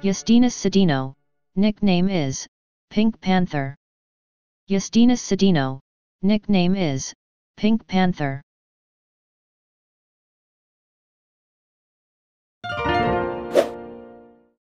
Justinas Sedino, nickname is Pink Panther. Justinas Sedino, nickname is Pink Panther.